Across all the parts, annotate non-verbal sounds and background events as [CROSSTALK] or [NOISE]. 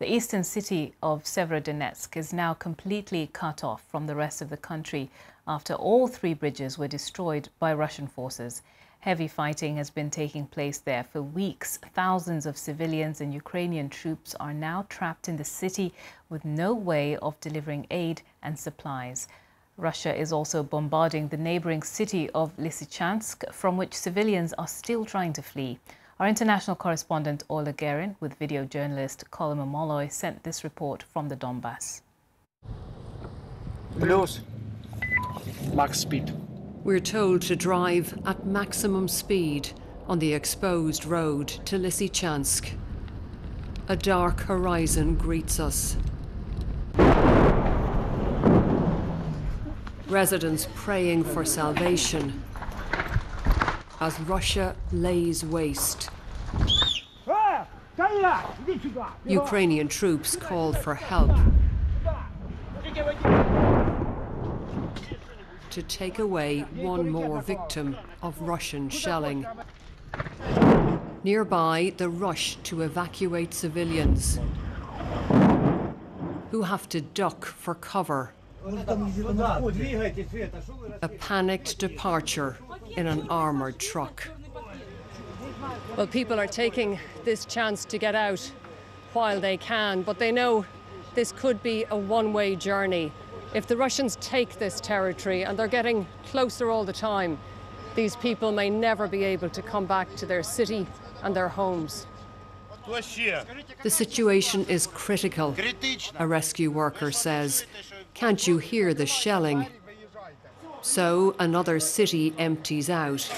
The eastern city of Severodonetsk is now completely cut off from the rest of the country after all three bridges were destroyed by Russian forces. Heavy fighting has been taking place there for weeks. Thousands of civilians and Ukrainian troops are now trapped in the city with no way of delivering aid and supplies. Russia is also bombarding the neighboring city of Lysychansk, from which civilians are still trying to flee. Our international correspondent Orla Guerin with video journalist Colin Momoloy sent this report from the Donbass. Plus, max speed. We're told to drive at maximum speed on the exposed road to Lysychansk. A dark horizon greets us. Residents praying for salvation as Russia lays waste. Ukrainian troops call for help to take away one more victim of Russian shelling. Nearby, the rush to evacuate civilians who have to duck for cover. A panicked departure in an armoured truck. Well, people are taking this chance to get out while they can, but they know this could be a one way journey. If the Russians take this territory and they're getting closer all the time, these people may never be able to come back to their city and their homes. The situation is critical, a rescue worker says. Can't you hear the shelling? So another city empties out,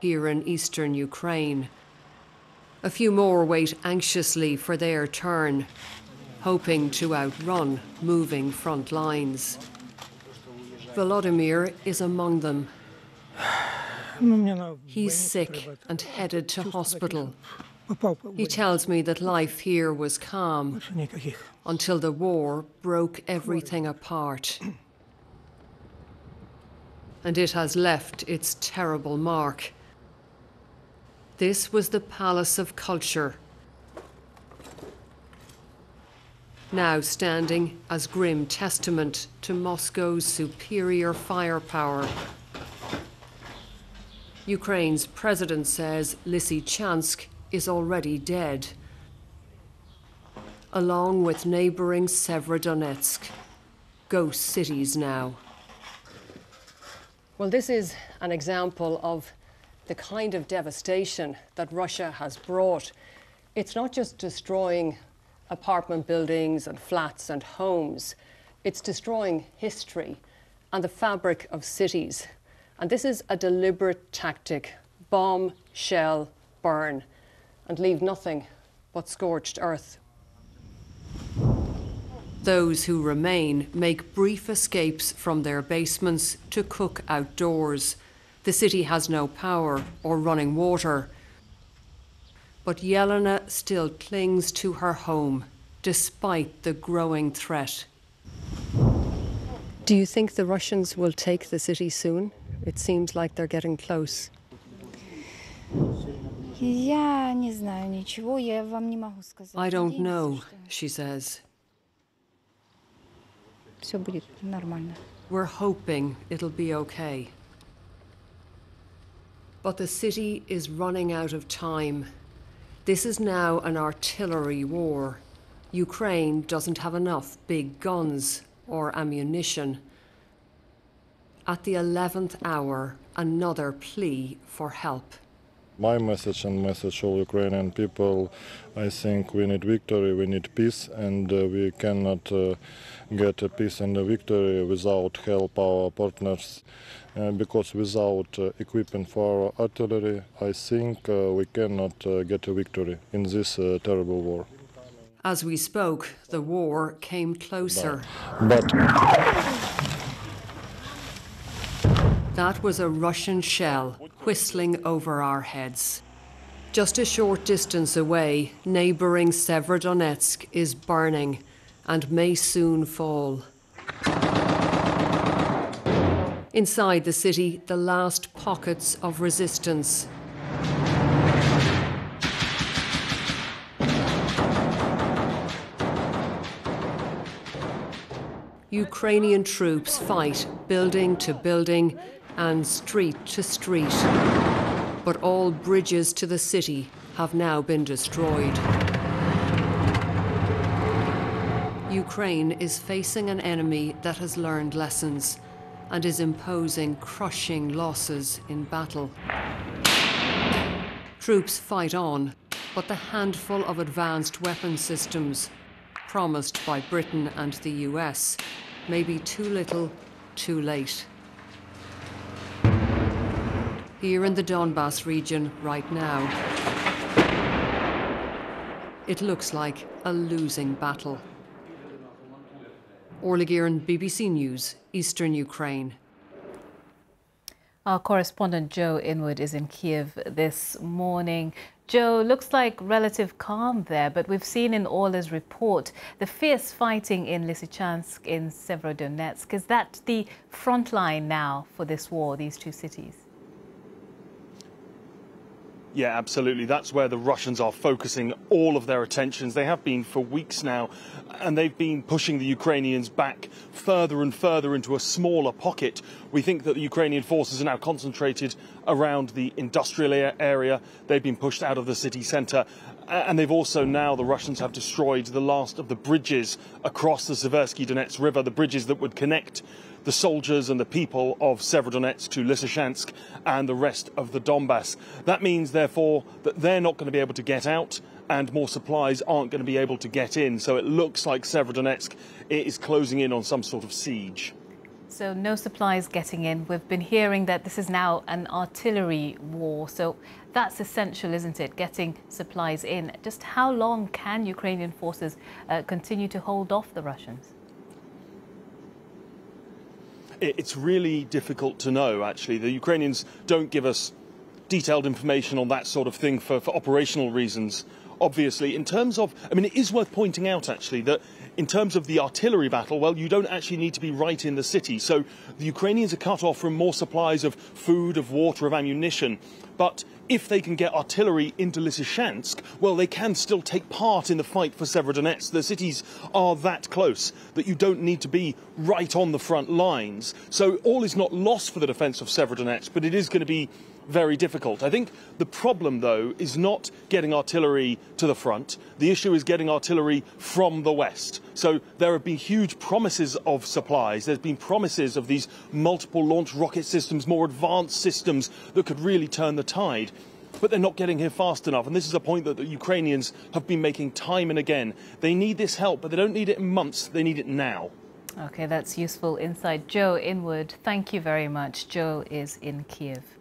here in eastern Ukraine. A few more wait anxiously for their turn, hoping to outrun moving front lines. Volodymyr is among them. [SIGHS] He's sick and headed to hospital. He tells me that life here was calm until the war broke everything apart. And it has left its terrible mark. This was the Palace of Culture. Now standing as grim testament to Moscow's superior firepower. Ukraine's president says Lysychansk is already dead, along with neighbouring Severodonetsk, ghost cities now. Well, this is an example of the kind of devastation that Russia has brought. It's not just destroying apartment buildings and flats and homes, it's destroying history and the fabric of cities. And this is a deliberate tactic bomb, shell, burn and leave nothing but scorched earth. Those who remain make brief escapes from their basements to cook outdoors. The city has no power or running water. But Yelena still clings to her home despite the growing threat. Do you think the Russians will take the city soon? It seems like they're getting close. I don't know, she says. We're hoping it'll be okay. But the city is running out of time. This is now an artillery war. Ukraine doesn't have enough big guns or ammunition. At the 11th hour, another plea for help my message and message of Ukrainian people, I think we need victory, we need peace, and uh, we cannot uh, get a peace and a victory without help our partners. Uh, because without uh, equipment for our artillery, I think uh, we cannot uh, get a victory in this terrible war. As we spoke, the war came closer. but, but that was a Russian shell whistling over our heads. Just a short distance away, neighbouring Severodonetsk is burning and may soon fall. Inside the city, the last pockets of resistance. Ukrainian troops fight building to building and street to street. But all bridges to the city have now been destroyed. Ukraine is facing an enemy that has learned lessons and is imposing crushing losses in battle. Troops fight on, but the handful of advanced weapon systems promised by Britain and the US may be too little, too late. Here in the Donbass region right now, it looks like a losing battle. Orla BBC News, Eastern Ukraine. Our correspondent Joe Inwood is in Kiev this morning. Joe, looks like relative calm there, but we've seen in Orla's report the fierce fighting in Lysychansk in Severodonetsk. Is that the front line now for this war, these two cities? Yeah, absolutely. That's where the Russians are focusing all of their attentions. They have been for weeks now, and they've been pushing the Ukrainians back further and further into a smaller pocket. We think that the Ukrainian forces are now concentrated around the industrial area. They've been pushed out of the city centre, and they've also now, the Russians have destroyed the last of the bridges across the Seversky Donets River, the bridges that would connect the soldiers and the people of Severodonetsk to Lysychansk and the rest of the Donbass. That means, therefore, that they're not going to be able to get out and more supplies aren't going to be able to get in. So it looks like Severodonetsk is closing in on some sort of siege. So no supplies getting in. We've been hearing that this is now an artillery war. So that's essential, isn't it? Getting supplies in. Just how long can Ukrainian forces uh, continue to hold off the Russians? It's really difficult to know, actually. The Ukrainians don't give us detailed information on that sort of thing for, for operational reasons, obviously. In terms of, I mean, it is worth pointing out, actually, that in terms of the artillery battle, well, you don't actually need to be right in the city. So the Ukrainians are cut off from more supplies of food, of water, of ammunition. But if they can get artillery into Lysychansk, well, they can still take part in the fight for Severodonetsk. The cities are that close that you don't need to be right on the front lines. So all is not lost for the defence of Severodonetsk, but it is going to be very difficult. I think the problem, though, is not getting artillery to the front. The issue is getting artillery from the west. So there have been huge promises of supplies. There's been promises of these multiple launch rocket systems, more advanced systems that could really turn the tide. But they're not getting here fast enough. And this is a point that the Ukrainians have been making time and again. They need this help, but they don't need it in months. They need it now. Okay, that's useful insight. Joe Inwood, thank you very much. Joe is in Kiev.